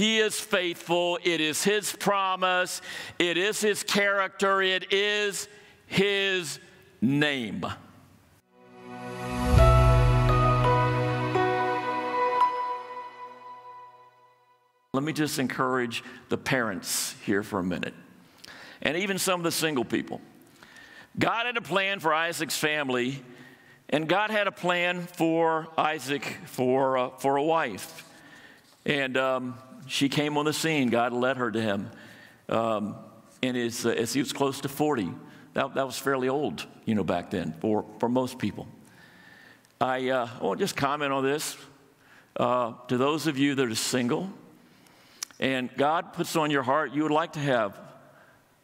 He is faithful. It is His promise. It is His character. It is His name. Let me just encourage the parents here for a minute, and even some of the single people. God had a plan for Isaac's family, and God had a plan for Isaac for, uh, for a wife. And um, she came on the scene. God led her to him. Um, and as, uh, as he was close to 40, that, that was fairly old, you know, back then for, for most people. I, uh, I want to just comment on this. Uh, to those of you that are single, and God puts on your heart, you would like to have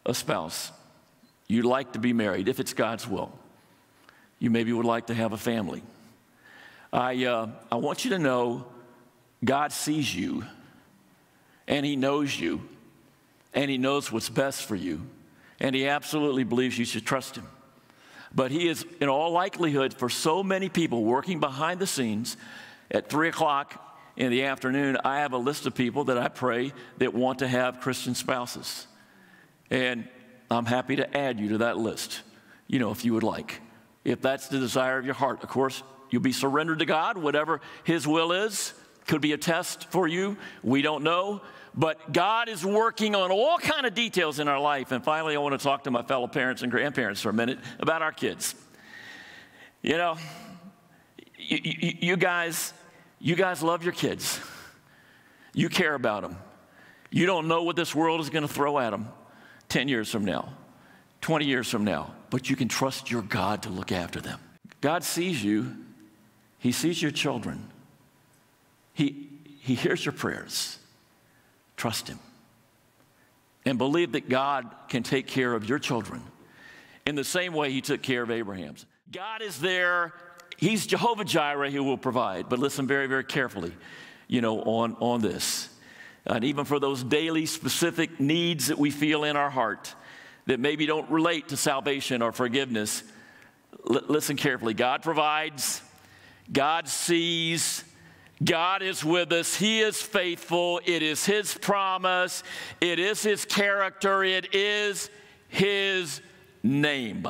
a spouse. You'd like to be married if it's God's will. You maybe would like to have a family. I, uh, I want you to know God sees you and He knows you and He knows what's best for you and He absolutely believes you should trust Him. But He is, in all likelihood, for so many people working behind the scenes at 3 o'clock in the afternoon, I have a list of people that I pray that want to have Christian spouses. And I'm happy to add you to that list, you know, if you would like. If that's the desire of your heart, of course, you'll be surrendered to God, whatever His will is. Could be a test for you. We don't know. But God is working on all kind of details in our life. And finally, I want to talk to my fellow parents and grandparents for a minute about our kids. You know, you, you, you guys, you guys love your kids. You care about them. You don't know what this world is going to throw at them 10 years from now, 20 years from now, but you can trust your God to look after them. God sees you, He sees your children, He, he hears your prayers. Trust Him. And believe that God can take care of your children in the same way He took care of Abraham's. God is there. He's Jehovah Jireh who will provide. But listen very, very carefully, you know, on, on this. And even for those daily specific needs that we feel in our heart that maybe don't relate to salvation or forgiveness, l- listen carefully. God provides, God sees, God is with us. He is faithful. It is His promise. It is His character. It is His name.